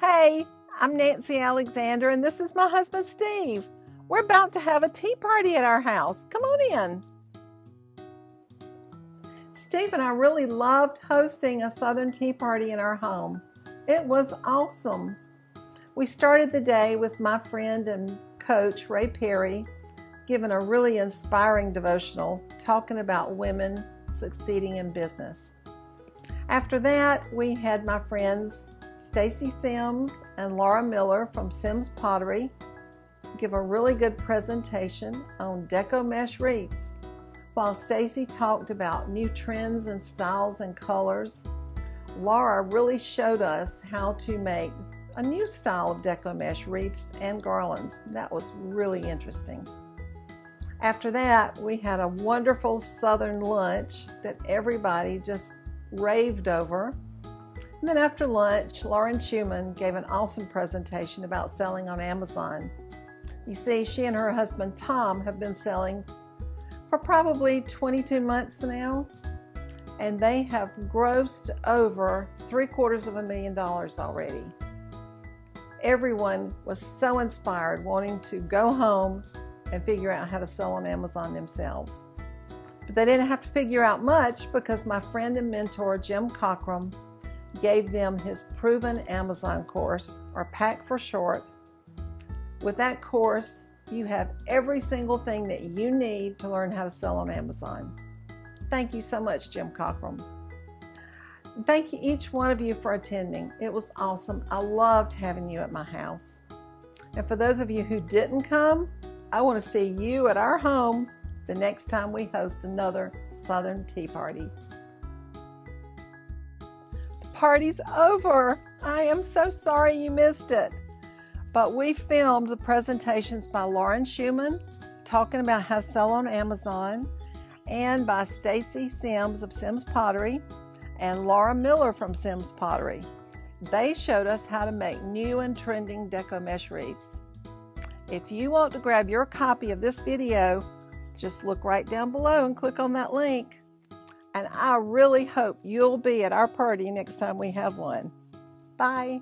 Hey, I'm Nancy Alexander, and this is my husband Steve. We're about to have a tea party at our house. Come on in. Steve and I really loved hosting a Southern tea party in our home. It was awesome. We started the day with my friend and coach, Ray Perry, giving a really inspiring devotional talking about women succeeding in business. After that, we had my friends Stacy Sims and Laura Miller from Sims Pottery give a really good presentation on Deco Mesh wreaths. While Stacy talked about new trends and styles and colors, Laura really showed us how to make a new style of Deco Mesh wreaths and garlands. That was really interesting. After that, we had a wonderful southern lunch that everybody just raved over. And then after lunch, Lauren Schumann gave an awesome presentation about selling on Amazon. You see, she and her husband Tom have been selling for probably 22 months now, and they have grossed over three quarters of a million dollars already. Everyone was so inspired, wanting to go home and figure out how to sell on Amazon themselves. But they didn't have to figure out much because my friend and mentor, Jim Cockrum, gave them his proven Amazon course, or PAC for short. With that course, you have every single thing that you need to learn how to sell on Amazon. Thank you so much, Jim Cockrum. Thank you, each one of you, for attending. It was awesome. I loved having you at my house. And for those of you who didn't come, I want to see you at our home the next time we host another Southern Tea Party. Party's over. I am so sorry you missed it. But we filmed the presentations by Lauren Schumann talking about how to sell on Amazon and by Stacy Sims of Sims Pottery and Laura Miller from Sims Pottery. They showed us how to make new and trending deco mesh wreaths. If you want to grab your copy of this video, just look right down below and click on that link. And I really hope you'll be at our party next time we have one. Bye.